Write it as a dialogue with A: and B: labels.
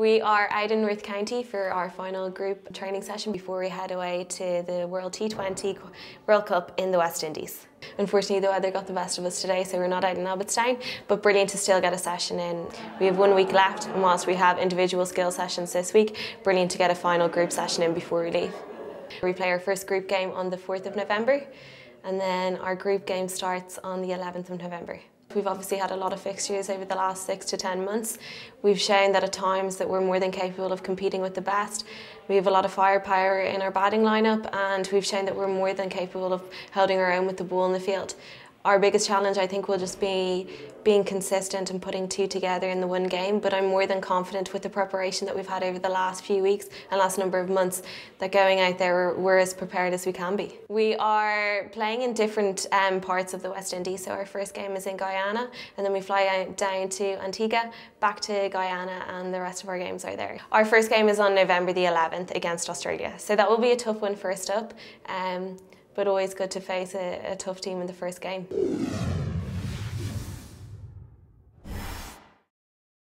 A: We are out in North County for our final group training session before we head away to the World T20 World Cup in the West Indies. Unfortunately, the weather got the best of us today, so we're not out in Abbotstown, but brilliant to still get a session in. We have one week left, and whilst we have individual skill sessions this week, brilliant to get a final group session in before we leave. We play our first group game on the 4th of November, and then our group game starts on the 11th of November. We've obviously had a lot of fixtures over the last six to ten months. We've shown that at times that we're more than capable of competing with the best. We have a lot of firepower in our batting lineup and we've shown that we're more than capable of holding our own with the ball in the field our biggest challenge I think will just be being consistent and putting two together in the one game but I'm more than confident with the preparation that we've had over the last few weeks and last number of months that going out there we're as prepared as we can be. We are playing in different um, parts of the West Indies so our first game is in Guyana and then we fly down to Antigua back to Guyana and the rest of our games are there. Our first game is on November the 11th against Australia so that will be a tough one first up. Um, but always good to face a, a tough team in the first game.